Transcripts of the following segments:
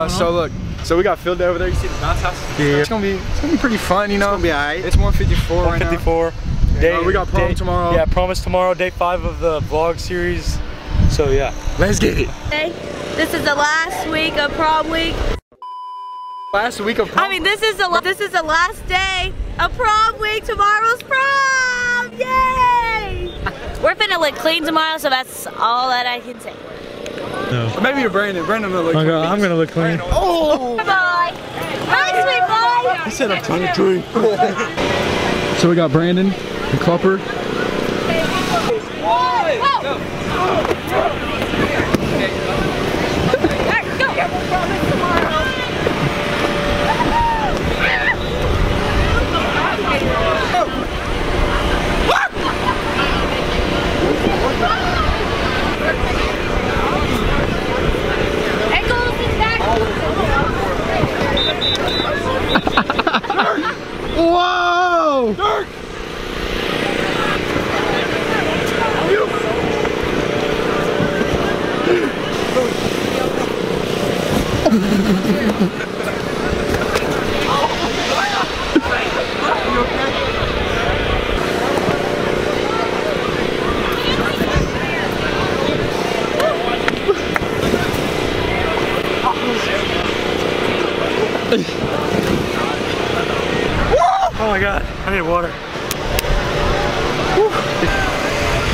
Uh, so look, so we got field day over there. You see the bounce house? Yeah. It's gonna be it's gonna be pretty fun, you know. It's gonna be alright. It's 154 right now. 154. Uh, we got prom day- tomorrow. Yeah, promise tomorrow, day five of the vlog series. So yeah. Let's get it. Hey, This is the last week of prom week. Last week of prom. I mean, this is the la- this is the last day of prom week. Tomorrow's prom! Yay! We're finna look clean tomorrow, so that's all that I can say. Or maybe to Brandon. Brandon will look. I'm gonna, I'm gonna look clean. Oh! Bye. Bye, sweet boy. He said I'm trying to drink. So we got Brandon and Clupper. Whoa! Dirk! Oh my god, I need water.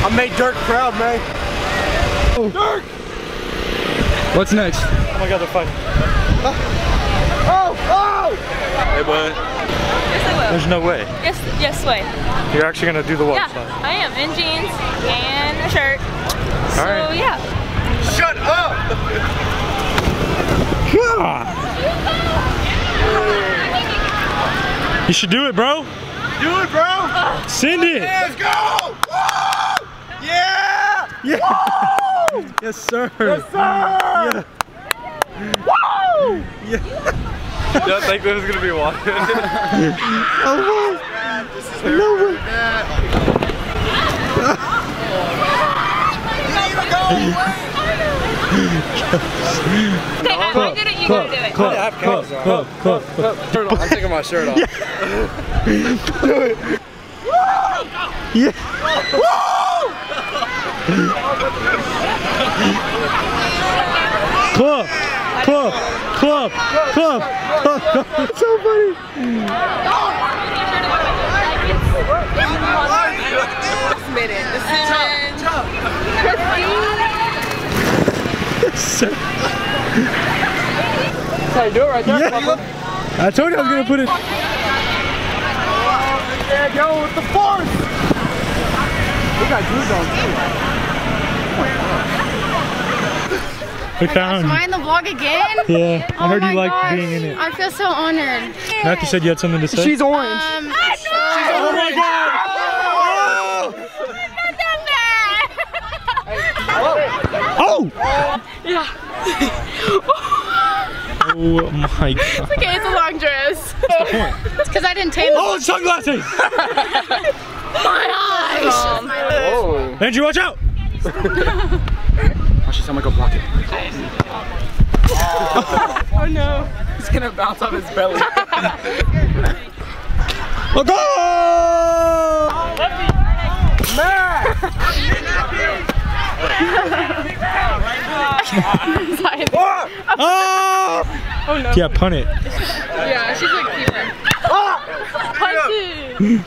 I made Dirk proud, man. What's next? Oh my god, they're fighting. Oh! Oh! Hey, bud. Yes, I will. There's no way. Yes, yes, way. You're actually gonna do the walk. Yeah, slide. I am in jeans and a shirt. So Alright. yeah. Shut up! You should do it, bro. Do it, bro! Send it. Let's go! Woo! Yeah! Yeah. Yes, sir. Yes, sir! You don't think this is gonna be water? Okay, I, I did it. You gotta do it. Club, club, club, club, club. I'm taking my shirt off. Club, club, club, club, club. It's so funny. Sir. That's how you do it right there. Yeah. I told you I was gonna put it. Yeah, go with the force. We got glue on We found. Am I in the vlog again? Yeah, I Oh heard you liked being in it. I feel so honored. Matthew said you had something to say. She's orange. Um, oh my god! Oh! Yeah. Oh my god. okay, it's a long dress. it's because I didn't tan Oh, it's sunglasses! my eyes. Whoa. Andrew, watch out! Watch this, I'm gonna go block it. Oh no. It's gonna bounce off his belly. Let's go! Oh! Oh no. Yeah, punt it. Yeah, she's like keeper. Punch it.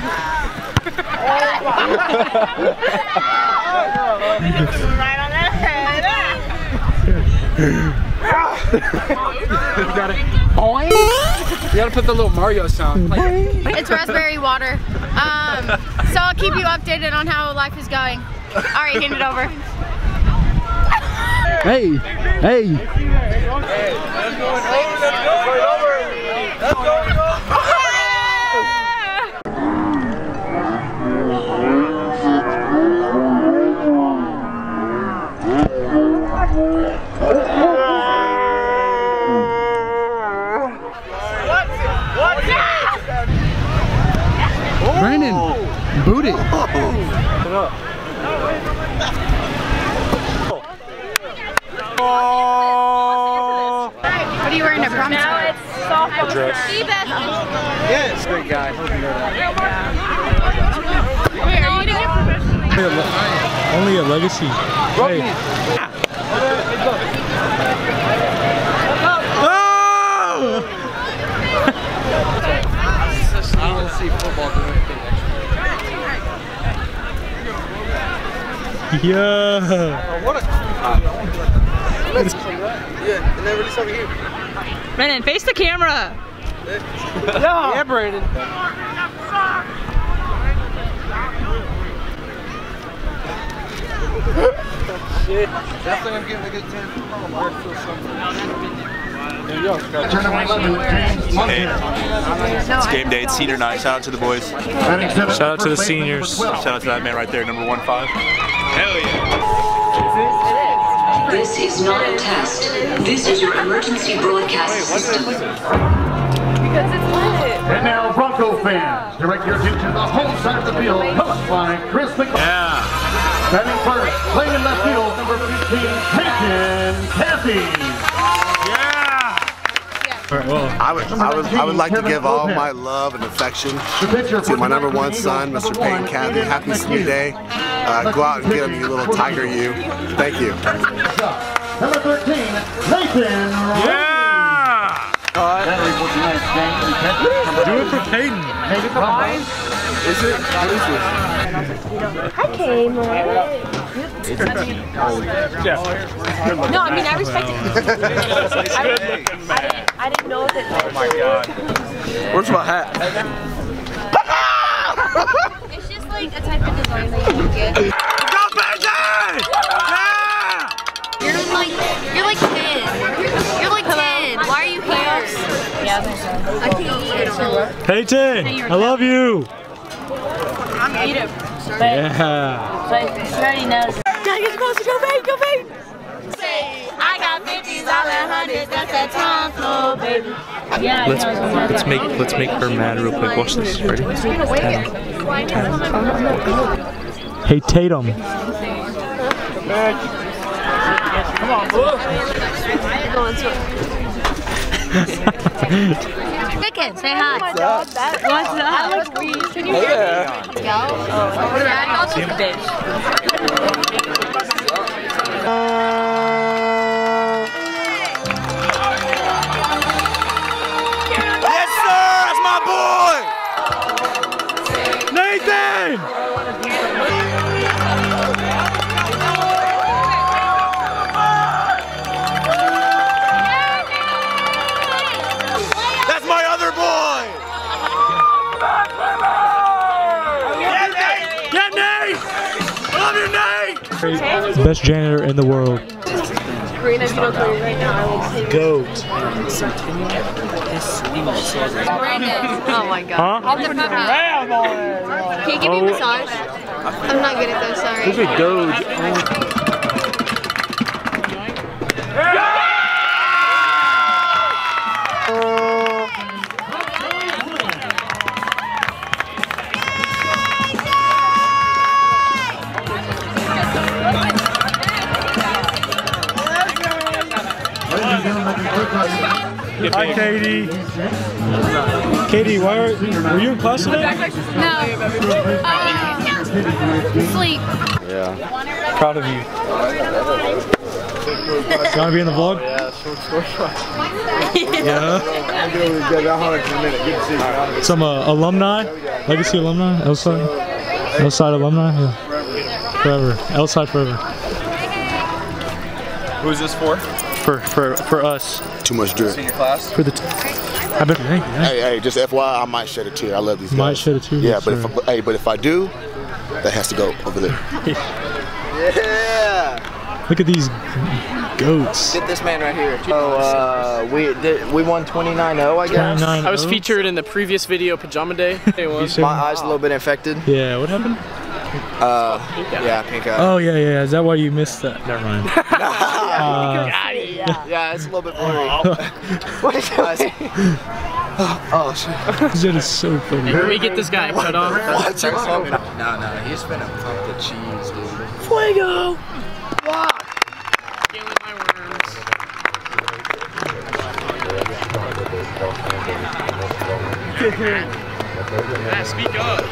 Ah! Right on that head. You gotta, boing. You gotta put the little Mario sound. Like, It's raspberry water. Um, so I'll keep you updated on how life is going. All right, hand it over. hey, hey. Brandon, boot it. Oh! you wearing a prom Now skirt? it's softball. Dress. See, Beth? Yes. Great guy. Hope you know that. Wait, are you doing it professionally? Only a legacy. Hey. Oh! I don't see football doing anything extra. Yeah. What a. Yeah, and then release over here. Brennan, face the camera. Yeah, Brandon. Definitely I'm getting a good 10. There you go. It's game day. It's senior night. Shout out to the boys. Shout Shout out to the seniors. Shout out to that man right there, number one five. Hell yeah. This is not a test. This is your emergency broadcast system. And now, Bronco fans, direct your attention to the home side of the field, coached by Chris McCall. Yeah. Standing first, playing in left field, number 15, Peyton Kathy. All right, well, I would, I would, I would like to give all my love and affection to my number one son, Mr. number Payne one, Cathy. Happy senior day. Uh, go out and get him, you little tiger, you. Thank you. Number 13, Nathan yeah. That report tonight's game. Do it for Peyton. Nathan Roberts. Is it? What is this? No, I mean I respect it. I didn't know that. Oh, my God. Where's my hat? It's just like a type of design that you can get. Go, Peyton! You're like, you're like 10. You're like 10. Why are you here? Yeah, I can't eat it. Hey, Peyton, I love you. I'm eat it. Yeah. But she already knows. Gotta get closer. Go babe. Go babe. I got 50s, all the hundreds. That's that Tonto, baby. Yeah, Let's let's make let's make her mad real quick. Watch this. Ready? Hey Tatum. Chicken, say hi. What's up? What's up? I look weird. Can you Yes, Best janitor in the world. Goat. Oh my god. Huh? The puppy. Can you give me a massage? I'm not good at those, sorry. Who's a Doge? Hi, Katie. Katie, why are, were you in class today? No. Uh, sleep. Yeah. Proud of you. You want to be in the vlog? Yeah. Some uh, alumni, legacy alumni, Elside, Elside alumni, yeah. Forever, Elside forever. Who's this for? For for for us, Too much drip. Senior class. for the. T- I bet. Thank you. Hey, hey, just FYI, I might shed a tear. I love these guys. Might shed a tear, Yeah, yes, but if. I, but, hey, but if I do, that has to go over there. Yeah! Look at these goats. Get this man right here. Oh, uh, we did, we won 29-0, I guess. 29 I was featured in the previous video, Pajama Day. It was. said- My eyes a little bit infected. Yeah, what happened? Uh, yeah, pink eye. Oh yeah, yeah. Is that why you missed that? Never mind. Uh, yeah. yeah, it's a little bit blurry. Oh. what is that? Oh, shit. that is so funny. Can we get this guy cut off? What? No, no, he's been a pump the cheese, dude. Fuego! Fuck! Yeah, speak up.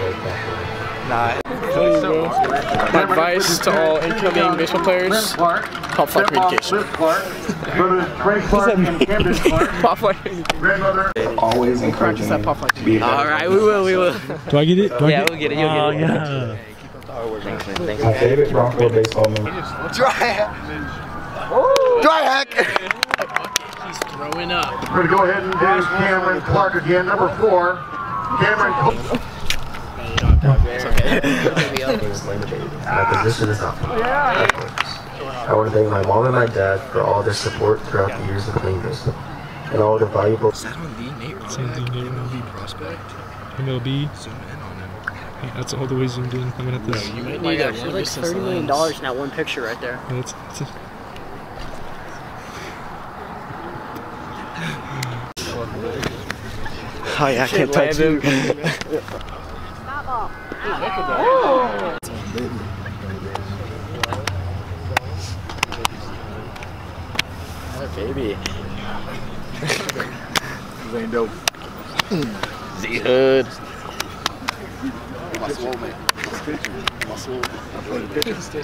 Nah. My advice to all incoming baseball players: pop flight communication. pop flight communication. Always Practice that pop flight. All right, we will, we will. Do I get it? Do I Yeah, get we'll get it. You'll oh, get it. yeah. My favorite Bronco baseball move. Dry hack. Dry hack. He's throwing up. We're going to go ahead and do Cameron Clark again, number four. Cameron Clark. My position is up. I want to thank my mom and my dad for all their support throughout the years of playing baseball and all the valuable. Same thing, Nate. MLB prospect. MLB. Zoom in on him. That's all the way zoomed in. I'm gonna have to. You might need There's like thirty million dollars in that one picture right there. It's, it's a, Oh yeah, I can't touch him. baby. Ain't dope. Z Hood.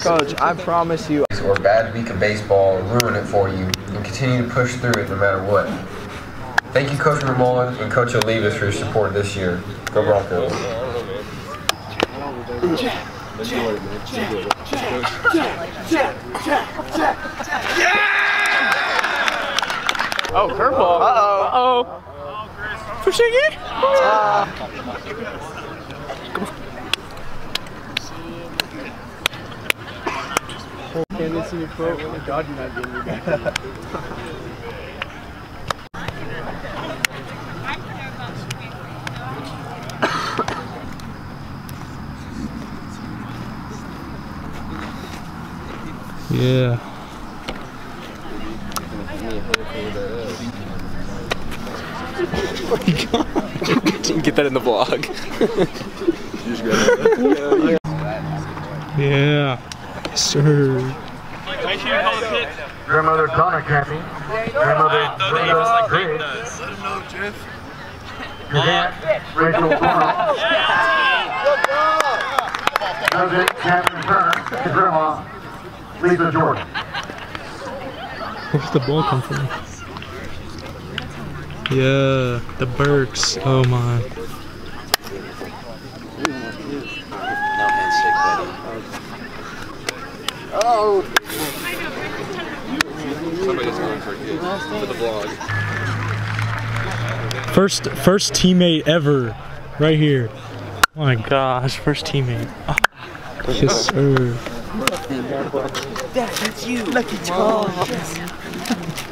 Coach, I promise you. Or bad week of baseball ruin it for you and continue to push through it no matter what. Thank you, Coach Ramon and Coach Olivas for your support this year. Go Broncos. Oh, curveball. Uh-oh. Uh-oh. Pushing it? Can't listen to your quote. Oh God, you're not getting me. yeah. Didn't get that in the vlog. Yeah. Yes, sir. Grandmother Donna Cappy. Grandmother Brenda Graves. Cadet Rachel Cornell. Cousin Catherine Turner. And Grandma Lisa Jordan. Where's the ball come from? Yeah, the Burks. Oh my. Oh. Somebody's going for for the vlog. First, first teammate ever, right here. Oh my gosh, first teammate. Ah. Yes, sir. Dad, that's you. Lucky Charms. Oh,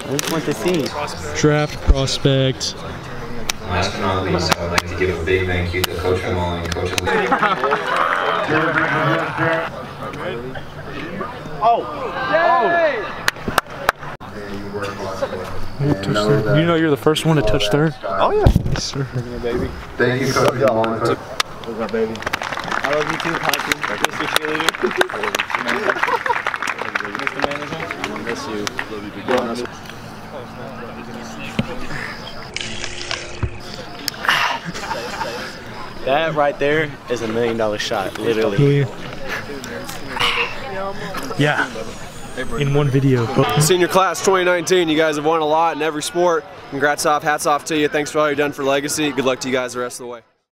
I just want to see. Draft prospect. Last but not least, I would like to give a big thank you to Coach Ramon and Coach Olivas. Who oh. touched third? You know you're the first one to touch third? Oh yeah. Yes, sir. Thank you, Coach Ramon. What's up, baby? I love you too, Ponty. Mr. Cheerleader. That right there is a million dollar shot, literally. Yeah. In one video. Senior class 2019, you guys have won a lot in every sport. Congrats off, hats off to you. Thanks for all you've done for Legacy. Good luck to you guys the rest of the way.